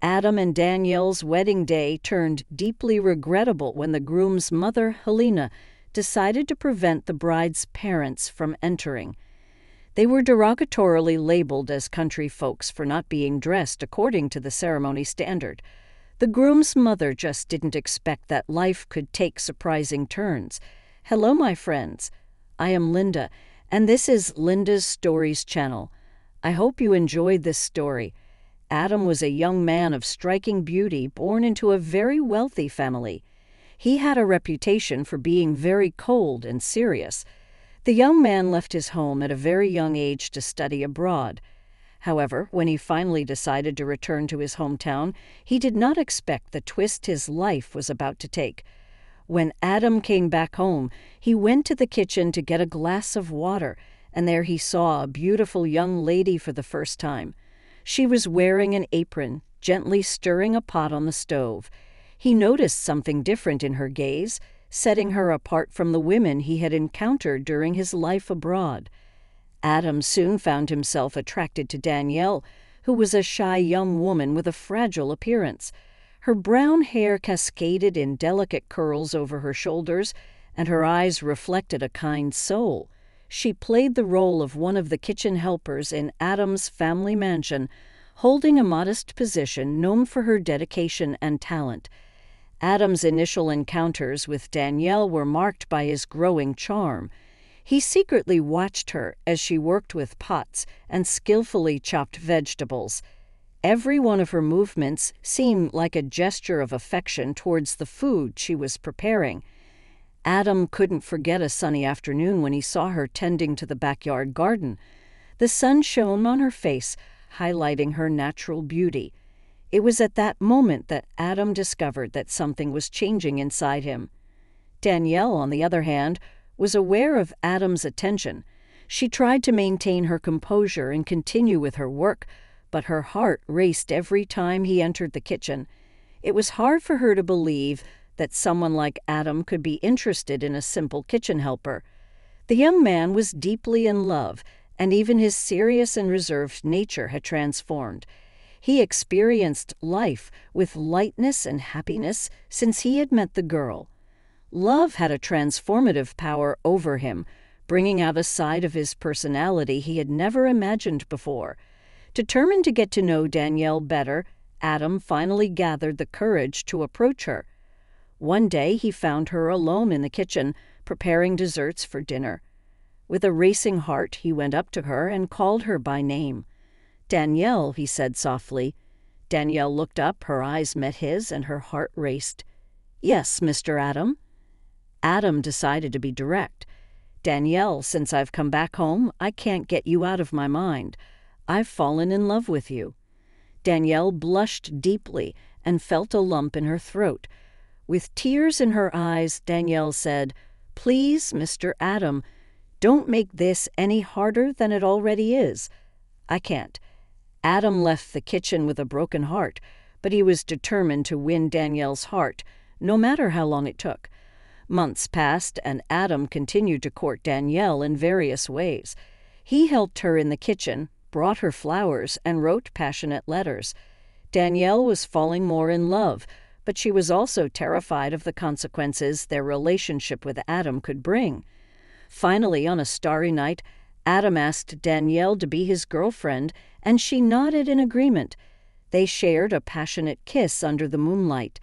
Adam and Danielle's wedding day turned deeply regrettable when the groom's mother, Helena, decided to prevent the bride's parents from entering. They were derogatorily labeled as country folks for not being dressed according to the ceremony standard. The groom's mother just didn't expect that life could take surprising turns. Hello, my friends. I am Linda, and this is Linda's Stories channel. I hope you enjoyed this story. Adam was a young man of striking beauty born into a very wealthy family. He had a reputation for being very cold and serious. The young man left his home at a very young age to study abroad. However, when he finally decided to return to his hometown, he did not expect the twist his life was about to take. When Adam came back home, he went to the kitchen to get a glass of water, and there he saw a beautiful young lady for the first time. She was wearing an apron, gently stirring a pot on the stove. He noticed something different in her gaze, setting her apart from the women he had encountered during his life abroad. Adam soon found himself attracted to Danielle, who was a shy young woman with a fragile appearance. Her brown hair cascaded in delicate curls over her shoulders, and her eyes reflected a kind soul she played the role of one of the kitchen helpers in Adam's family mansion, holding a modest position known for her dedication and talent. Adam's initial encounters with Danielle were marked by his growing charm. He secretly watched her as she worked with pots and skillfully chopped vegetables. Every one of her movements seemed like a gesture of affection towards the food she was preparing. Adam couldn't forget a sunny afternoon when he saw her tending to the backyard garden. The sun shone on her face, highlighting her natural beauty. It was at that moment that Adam discovered that something was changing inside him. Danielle, on the other hand, was aware of Adam's attention. She tried to maintain her composure and continue with her work, but her heart raced every time he entered the kitchen. It was hard for her to believe that someone like Adam could be interested in a simple kitchen helper. The young man was deeply in love, and even his serious and reserved nature had transformed. He experienced life with lightness and happiness since he had met the girl. Love had a transformative power over him, bringing out a side of his personality he had never imagined before. Determined to get to know Danielle better, Adam finally gathered the courage to approach her. One day he found her alone in the kitchen, preparing desserts for dinner. With a racing heart, he went up to her and called her by name. Danielle, he said softly. Danielle looked up, her eyes met his, and her heart raced. Yes, Mr. Adam. Adam decided to be direct. Danielle, since I've come back home, I can't get you out of my mind. I've fallen in love with you. Danielle blushed deeply and felt a lump in her throat. With tears in her eyes, Danielle said, Please, Mr. Adam, don't make this any harder than it already is. I can't. Adam left the kitchen with a broken heart, but he was determined to win Danielle's heart, no matter how long it took. Months passed, and Adam continued to court Danielle in various ways. He helped her in the kitchen, brought her flowers, and wrote passionate letters. Danielle was falling more in love but she was also terrified of the consequences their relationship with Adam could bring. Finally, on a starry night, Adam asked Danielle to be his girlfriend, and she nodded in agreement. They shared a passionate kiss under the moonlight.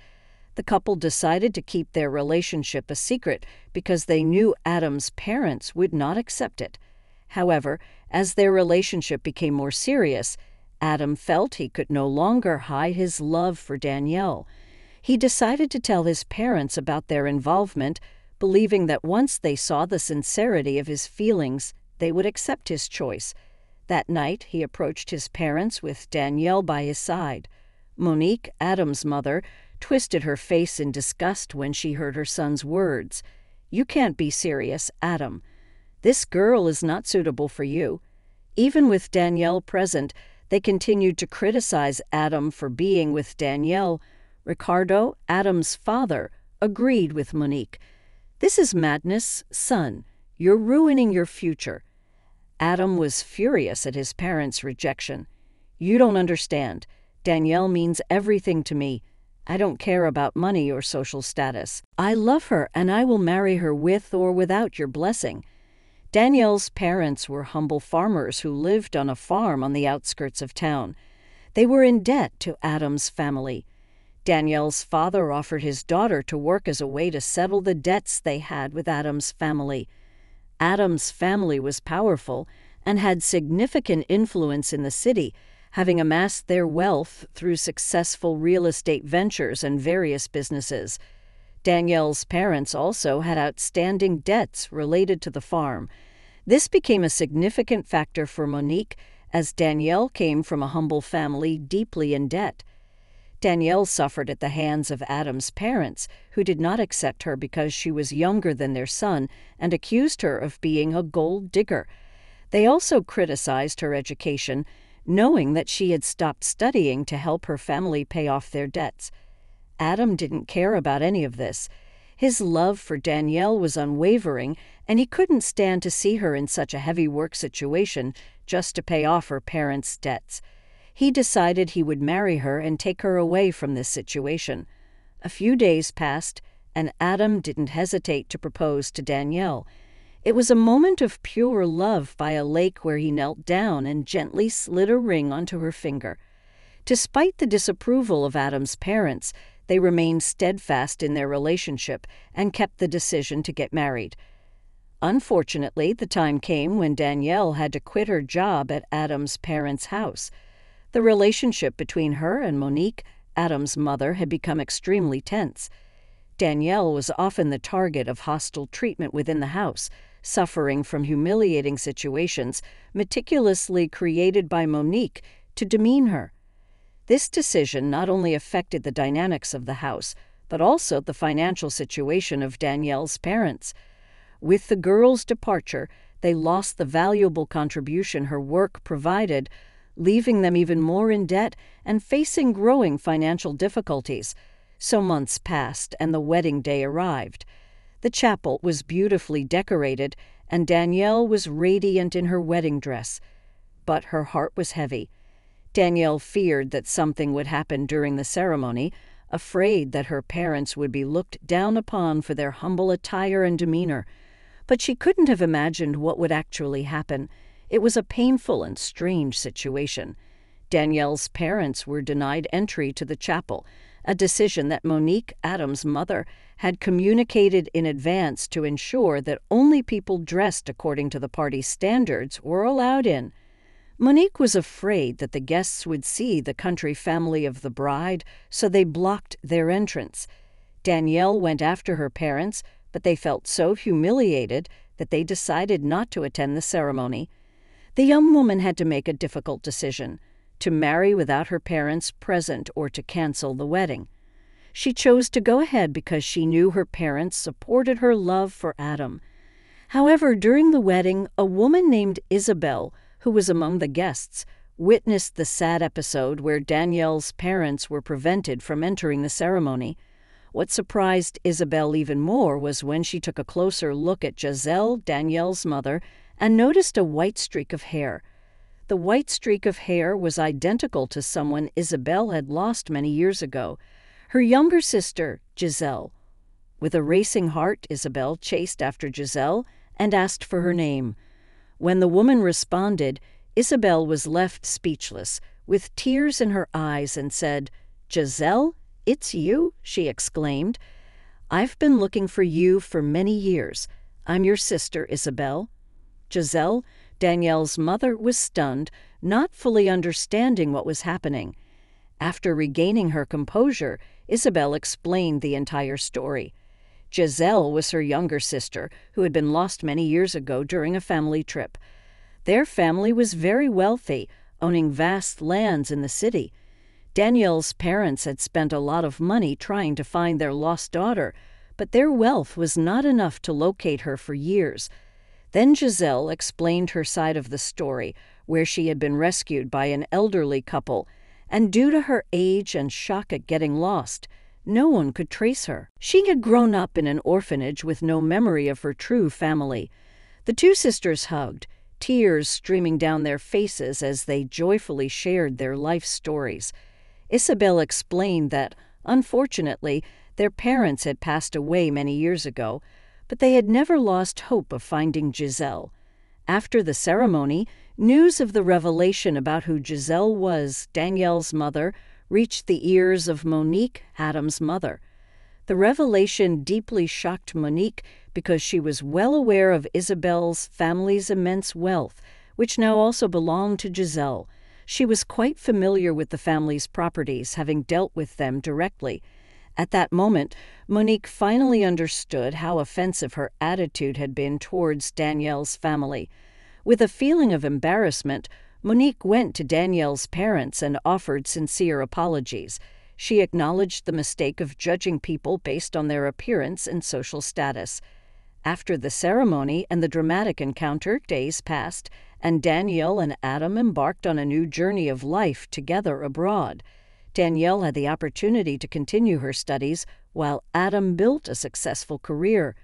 The couple decided to keep their relationship a secret because they knew Adam's parents would not accept it. However, as their relationship became more serious, Adam felt he could no longer hide his love for Danielle. He decided to tell his parents about their involvement, believing that once they saw the sincerity of his feelings, they would accept his choice. That night, he approached his parents with Danielle by his side. Monique, Adam's mother, twisted her face in disgust when she heard her son's words. You can't be serious, Adam. This girl is not suitable for you. Even with Danielle present, they continued to criticize Adam for being with Danielle Ricardo, Adam's father, agreed with Monique. This is madness, son. You're ruining your future. Adam was furious at his parents' rejection. You don't understand. Danielle means everything to me. I don't care about money or social status. I love her and I will marry her with or without your blessing. Danielle's parents were humble farmers who lived on a farm on the outskirts of town. They were in debt to Adam's family. Danielle's father offered his daughter to work as a way to settle the debts they had with Adam's family. Adam's family was powerful and had significant influence in the city, having amassed their wealth through successful real estate ventures and various businesses. Danielle's parents also had outstanding debts related to the farm. This became a significant factor for Monique, as Danielle came from a humble family deeply in debt. Danielle suffered at the hands of Adam's parents, who did not accept her because she was younger than their son and accused her of being a gold digger. They also criticized her education, knowing that she had stopped studying to help her family pay off their debts. Adam didn't care about any of this. His love for Danielle was unwavering, and he couldn't stand to see her in such a heavy work situation just to pay off her parents' debts. He decided he would marry her and take her away from this situation. A few days passed, and Adam didn't hesitate to propose to Danielle. It was a moment of pure love by a lake where he knelt down and gently slid a ring onto her finger. Despite the disapproval of Adam's parents, they remained steadfast in their relationship and kept the decision to get married. Unfortunately, the time came when Danielle had to quit her job at Adam's parents' house. The relationship between her and Monique, Adam's mother, had become extremely tense. Danielle was often the target of hostile treatment within the house, suffering from humiliating situations meticulously created by Monique to demean her. This decision not only affected the dynamics of the house, but also the financial situation of Danielle's parents. With the girl's departure, they lost the valuable contribution her work provided, leaving them even more in debt and facing growing financial difficulties. So months passed, and the wedding day arrived. The chapel was beautifully decorated, and Danielle was radiant in her wedding dress. But her heart was heavy. Danielle feared that something would happen during the ceremony, afraid that her parents would be looked down upon for their humble attire and demeanor. But she couldn't have imagined what would actually happen. It was a painful and strange situation. Danielle's parents were denied entry to the chapel, a decision that Monique, Adams' mother, had communicated in advance to ensure that only people dressed according to the party's standards were allowed in. Monique was afraid that the guests would see the country family of the bride, so they blocked their entrance. Danielle went after her parents, but they felt so humiliated that they decided not to attend the ceremony. The young woman had to make a difficult decision to marry without her parents present or to cancel the wedding. She chose to go ahead because she knew her parents supported her love for Adam. However, during the wedding, a woman named Isabel, who was among the guests, witnessed the sad episode where Danielle's parents were prevented from entering the ceremony. What surprised Isabel even more was when she took a closer look at Giselle, Danielle's mother, and noticed a white streak of hair. The white streak of hair was identical to someone Isabel had lost many years ago her younger sister, Giselle. With a racing heart, Isabel chased after Giselle and asked for her name. When the woman responded, Isabel was left speechless, with tears in her eyes, and said, Giselle, it's you? she exclaimed. I've been looking for you for many years. I'm your sister, Isabel. Giselle, Danielle's mother, was stunned, not fully understanding what was happening. After regaining her composure, Isabel explained the entire story. Giselle was her younger sister, who had been lost many years ago during a family trip. Their family was very wealthy, owning vast lands in the city. Danielle's parents had spent a lot of money trying to find their lost daughter, but their wealth was not enough to locate her for years. Then Giselle explained her side of the story, where she had been rescued by an elderly couple and due to her age and shock at getting lost, no one could trace her. She had grown up in an orphanage with no memory of her true family. The two sisters hugged, tears streaming down their faces as they joyfully shared their life stories. Isabel explained that, unfortunately, their parents had passed away many years ago, but they had never lost hope of finding Giselle. After the ceremony, news of the revelation about who Giselle was, Danielle's mother, reached the ears of Monique, Adam's mother. The revelation deeply shocked Monique because she was well aware of Isabel's family's immense wealth, which now also belonged to Giselle. She was quite familiar with the family's properties, having dealt with them directly. At that moment, Monique finally understood how offensive her attitude had been towards Danielle's family. With a feeling of embarrassment, Monique went to Danielle's parents and offered sincere apologies. She acknowledged the mistake of judging people based on their appearance and social status. After the ceremony and the dramatic encounter, days passed, and Danielle and Adam embarked on a new journey of life together abroad. Danielle had the opportunity to continue her studies while Adam built a successful career.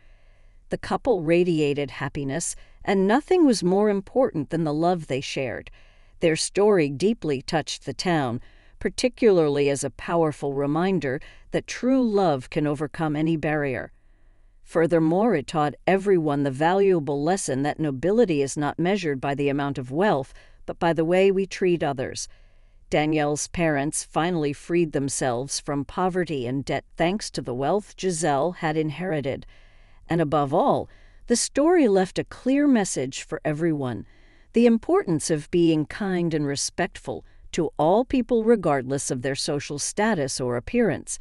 The couple radiated happiness, and nothing was more important than the love they shared. Their story deeply touched the town, particularly as a powerful reminder that true love can overcome any barrier. Furthermore, it taught everyone the valuable lesson that nobility is not measured by the amount of wealth, but by the way we treat others. Danielle's parents finally freed themselves from poverty and debt thanks to the wealth Giselle had inherited. And above all, the story left a clear message for everyone the importance of being kind and respectful to all people regardless of their social status or appearance.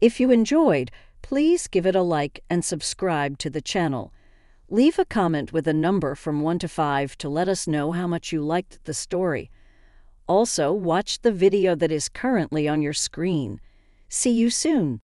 If you enjoyed, please give it a like and subscribe to the channel. Leave a comment with a number from 1 to 5 to let us know how much you liked the story. Also, watch the video that is currently on your screen. See you soon.